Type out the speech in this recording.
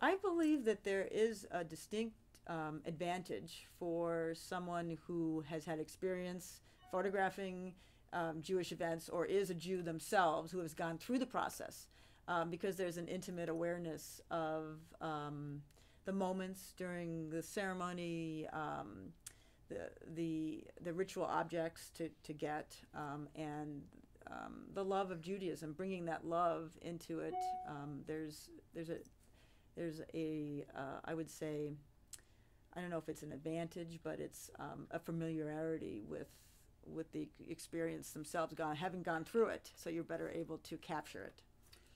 I believe that there is a distinct um, advantage for someone who has had experience photographing um, Jewish events or is a Jew themselves who has gone through the process um, because there's an intimate awareness of um, the moments during the ceremony, um, the, the, the ritual objects to, to get, um, and the love of Judaism, bringing that love into it. there's, there's a, there's a, uh, I would say, I don't know if it's an advantage, but it's um, a familiarity with with the experience themselves, gone having gone through it, so you're better able to capture it.